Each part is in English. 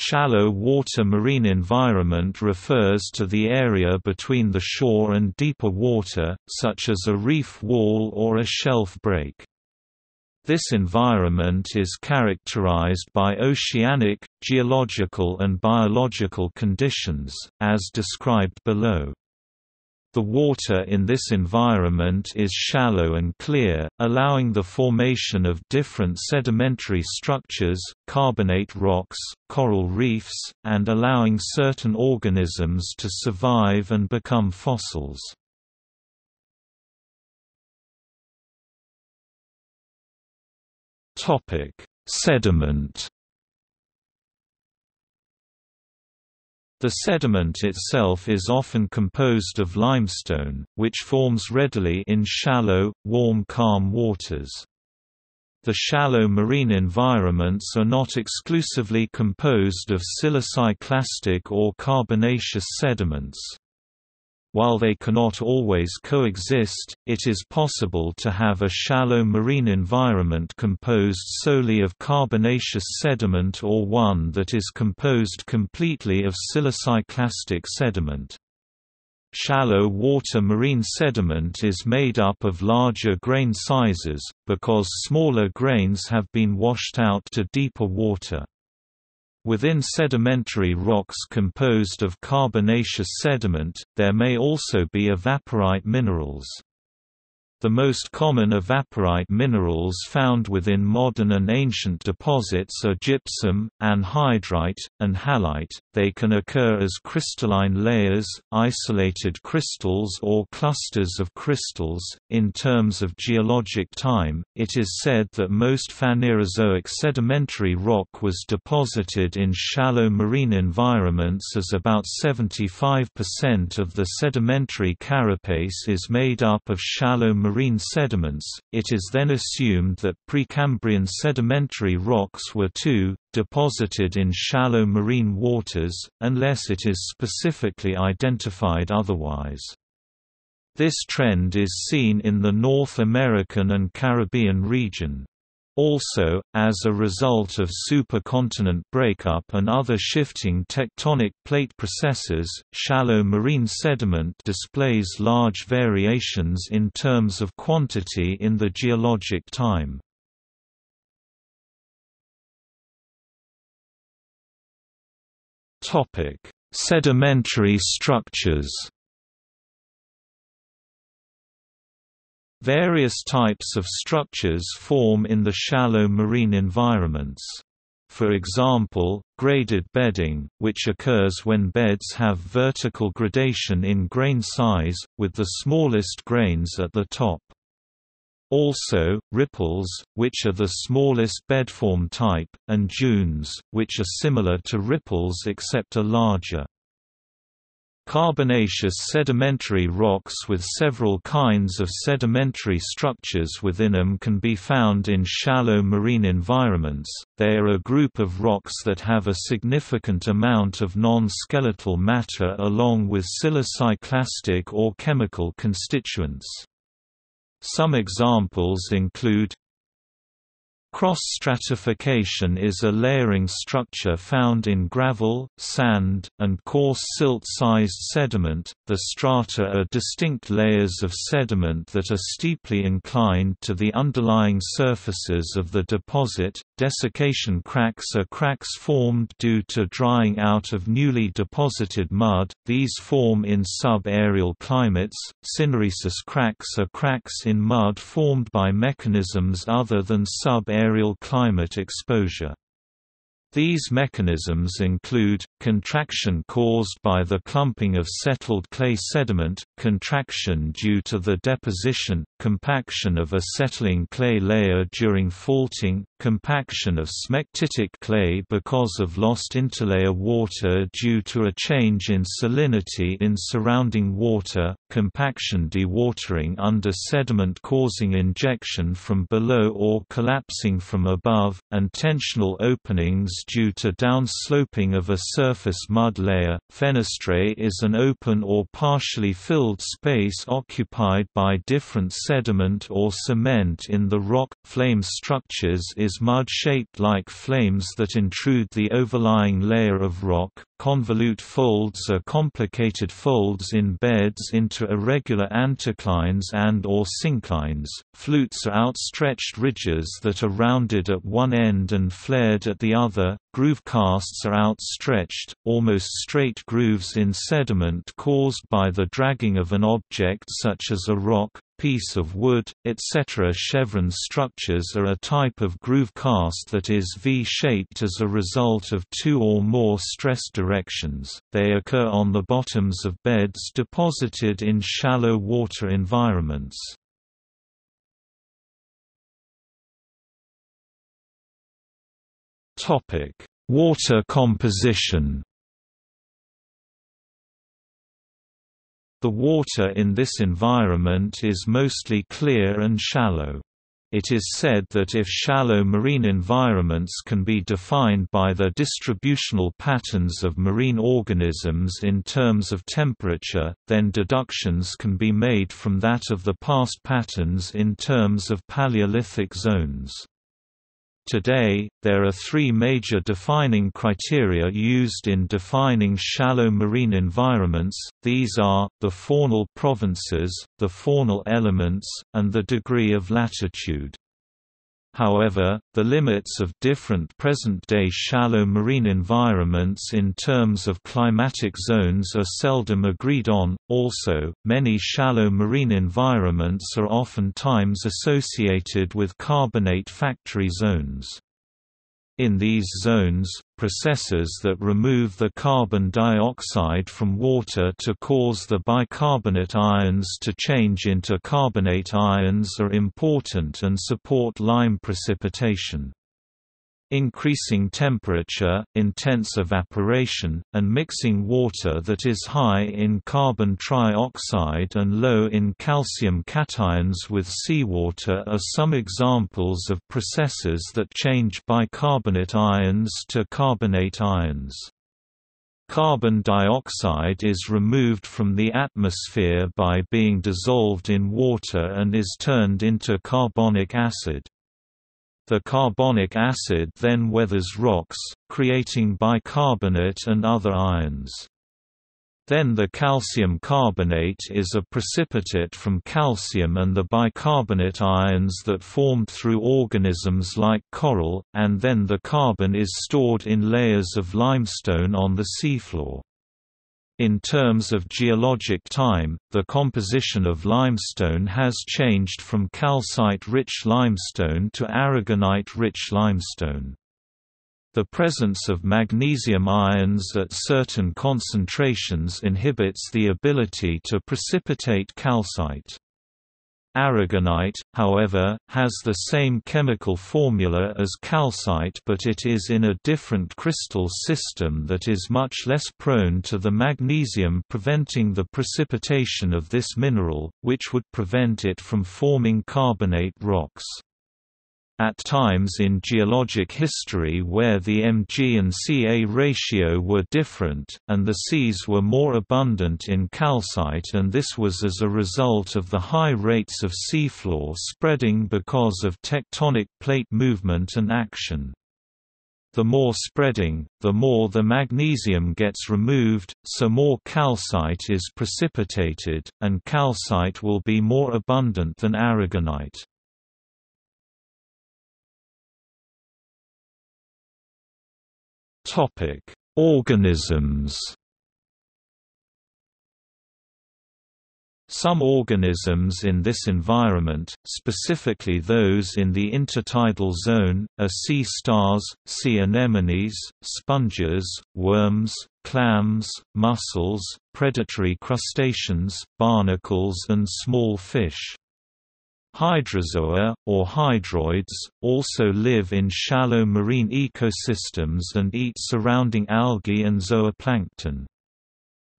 Shallow water marine environment refers to the area between the shore and deeper water, such as a reef wall or a shelf break. This environment is characterized by oceanic, geological and biological conditions, as described below. The water in this environment is shallow and clear, allowing the formation of different sedimentary structures, carbonate rocks, coral reefs, and allowing certain organisms to survive and become fossils. Sediment The sediment itself is often composed of limestone, which forms readily in shallow, warm calm waters. The shallow marine environments are not exclusively composed of siliciclastic or carbonaceous sediments. While they cannot always coexist, it is possible to have a shallow marine environment composed solely of carbonaceous sediment or one that is composed completely of siliciclastic sediment. Shallow water marine sediment is made up of larger grain sizes, because smaller grains have been washed out to deeper water. Within sedimentary rocks composed of carbonaceous sediment, there may also be evaporite minerals. The most common evaporite minerals found within modern and ancient deposits are gypsum, anhydrite, and halite. They can occur as crystalline layers, isolated crystals, or clusters of crystals. In terms of geologic time, it is said that most Phanerozoic sedimentary rock was deposited in shallow marine environments, as about 75% of the sedimentary carapace is made up of shallow marine sediments, it is then assumed that Precambrian sedimentary rocks were too, deposited in shallow marine waters, unless it is specifically identified otherwise. This trend is seen in the North American and Caribbean region. Also, as a result of supercontinent breakup and other shifting tectonic plate processes, shallow marine sediment displays large variations in terms of quantity in the geologic time. Sedimentary structures Various types of structures form in the shallow marine environments. For example, graded bedding, which occurs when beds have vertical gradation in grain size, with the smallest grains at the top. Also, ripples, which are the smallest bedform type, and dunes, which are similar to ripples except are larger. Carbonaceous sedimentary rocks with several kinds of sedimentary structures within them can be found in shallow marine environments. They are a group of rocks that have a significant amount of non-skeletal matter along with siliciclastic or chemical constituents. Some examples include Cross-stratification is a layering structure found in gravel, sand, and coarse silt-sized sediment. The strata are distinct layers of sediment that are steeply inclined to the underlying surfaces of the deposit. Desiccation cracks are cracks formed due to drying out of newly deposited mud. These form in sub-aerial climates. Syneresis cracks are cracks in mud formed by mechanisms other than sub aerial climate exposure. These mechanisms include, contraction caused by the clumping of settled clay sediment, contraction due to the deposition, compaction of a settling clay layer during faulting, compaction of smectitic clay because of lost interlayer water due to a change in salinity in surrounding water, compaction dewatering under sediment causing injection from below or collapsing from above, and tensional openings due to downsloping of a surface mud layer. Fenestrae is an open or partially filled space occupied by different sediment or cement in the rock. Flame structures is mud shaped like flames that intrude the overlying layer of rock. Convolute folds are complicated folds in beds into irregular anticlines and or synclines. Flutes are outstretched ridges that are rounded at one end and flared at the other. Groove casts are outstretched, almost straight grooves in sediment caused by the dragging of an object such as a rock, piece of wood, etc. Chevron structures are a type of groove cast that is V-shaped as a result of two or more stress directions. They occur on the bottoms of beds deposited in shallow water environments. Topic: Water composition. The water in this environment is mostly clear and shallow. It is said that if shallow marine environments can be defined by the distributional patterns of marine organisms in terms of temperature, then deductions can be made from that of the past patterns in terms of Paleolithic zones. Today, there are three major defining criteria used in defining shallow marine environments, these are, the faunal provinces, the faunal elements, and the degree of latitude. However, the limits of different present-day shallow marine environments in terms of climatic zones are seldom agreed on. Also, many shallow marine environments are oftentimes associated with carbonate factory zones. In these zones, processes that remove the carbon dioxide from water to cause the bicarbonate ions to change into carbonate ions are important and support lime precipitation. Increasing temperature, intense evaporation, and mixing water that is high in carbon trioxide and low in calcium cations with seawater are some examples of processes that change bicarbonate ions to carbonate ions. Carbon dioxide is removed from the atmosphere by being dissolved in water and is turned into carbonic acid. The carbonic acid then weathers rocks, creating bicarbonate and other ions. Then the calcium carbonate is a precipitate from calcium and the bicarbonate ions that formed through organisms like coral, and then the carbon is stored in layers of limestone on the seafloor. In terms of geologic time, the composition of limestone has changed from calcite-rich limestone to aragonite-rich limestone. The presence of magnesium ions at certain concentrations inhibits the ability to precipitate calcite. Aragonite, however, has the same chemical formula as calcite but it is in a different crystal system that is much less prone to the magnesium preventing the precipitation of this mineral, which would prevent it from forming carbonate rocks. At times in geologic history where the Mg and Ca ratio were different, and the Cs were more abundant in calcite and this was as a result of the high rates of seafloor spreading because of tectonic plate movement and action. The more spreading, the more the magnesium gets removed, so more calcite is precipitated, and calcite will be more abundant than aragonite. Topic: Organisms. Some organisms in this environment, specifically those in the intertidal zone, are sea stars, sea anemones, sponges, worms, clams, mussels, predatory crustaceans, barnacles and small fish. Hydrozoa, or hydroids, also live in shallow marine ecosystems and eat surrounding algae and zooplankton.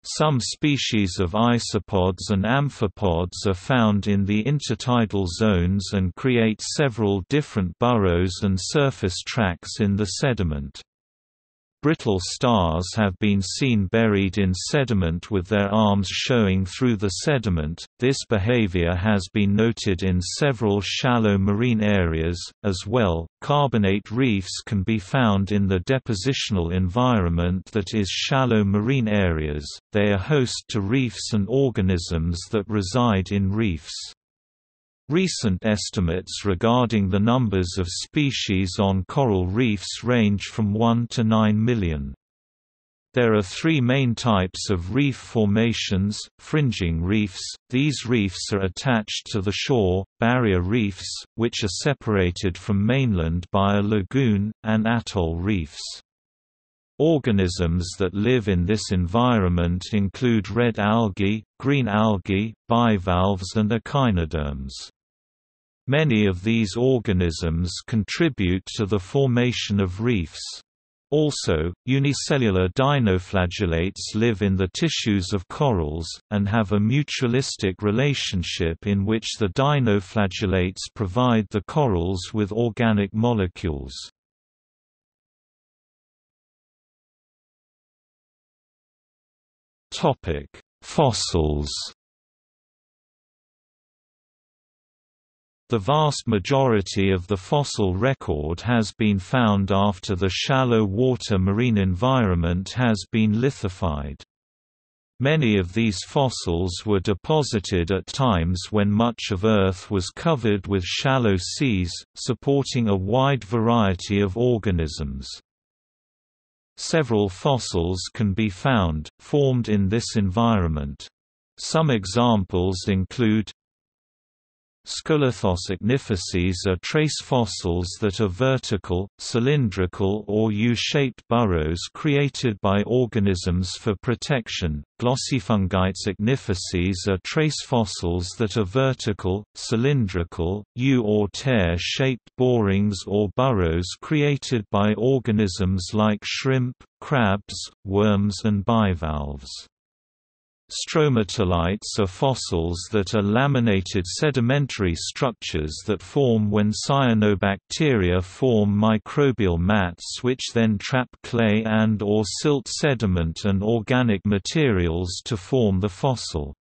Some species of isopods and amphipods are found in the intertidal zones and create several different burrows and surface tracks in the sediment. Brittle stars have been seen buried in sediment with their arms showing through the sediment. This behavior has been noted in several shallow marine areas, as well. Carbonate reefs can be found in the depositional environment that is shallow marine areas, they are host to reefs and organisms that reside in reefs. Recent estimates regarding the numbers of species on coral reefs range from 1 to 9 million. There are three main types of reef formations, fringing reefs, these reefs are attached to the shore, barrier reefs, which are separated from mainland by a lagoon, and atoll reefs. Organisms that live in this environment include red algae, green algae, bivalves and echinoderms. Many of these organisms contribute to the formation of reefs. Also, unicellular dinoflagellates live in the tissues of corals, and have a mutualistic relationship in which the dinoflagellates provide the corals with organic molecules. Fossils The vast majority of the fossil record has been found after the shallow water marine environment has been lithified. Many of these fossils were deposited at times when much of Earth was covered with shallow seas, supporting a wide variety of organisms. Several fossils can be found, formed in this environment. Some examples include Skolithos ichnofacies are trace fossils that are vertical, cylindrical or U-shaped burrows created by organisms for protection. Glossifungites ichnofacies are trace fossils that are vertical, cylindrical, U or tear-shaped borings or burrows created by organisms like shrimp, crabs, worms and bivalves. Stromatolites are fossils that are laminated sedimentary structures that form when cyanobacteria form microbial mats which then trap clay and or silt sediment and organic materials to form the fossil.